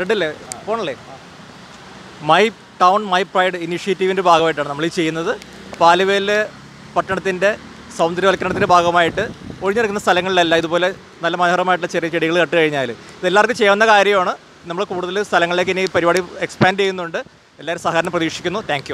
റെഡല്ലേ? പോണല്ലേ my town my pride ഇനിഷ്യേറ്റീവിന്റെ ഭാഗമായിട്ടാണ് നമ്മൾ ഈ ചെയ്യുന്നത്. പാലുവേൽ പട്ടണത്തിന്റെ സൗന്ദര്യവൽക്കരണത്തിന്റെ ഭാഗമായിട്ട് ഒഴിഞ്ഞിറങ്ങുന്ന സ്ഥലങ്ങളിലെല്ലാം ഇതുപോലെ നല്ല മനോഹരമായിട്ടുള്ള ചെറിയ ചെടികൾ നട്ട് കഴിഞ്ഞാൽ ഇതെല്ലാവർക്കും ചെയ്യാവുന്ന കാര്യമാണ്. നമ്മൾ കൂടുതൽ സ്ഥലങ്ങളിലേക്ക് ഇനി പരിപാടി എക്സ്പാൻഡ് ചെയ്യുന്നുണ്ട്. എല്ലാവരും സഹകരണം പ്രതീക്ഷിക്കുന്നു. താങ്ക്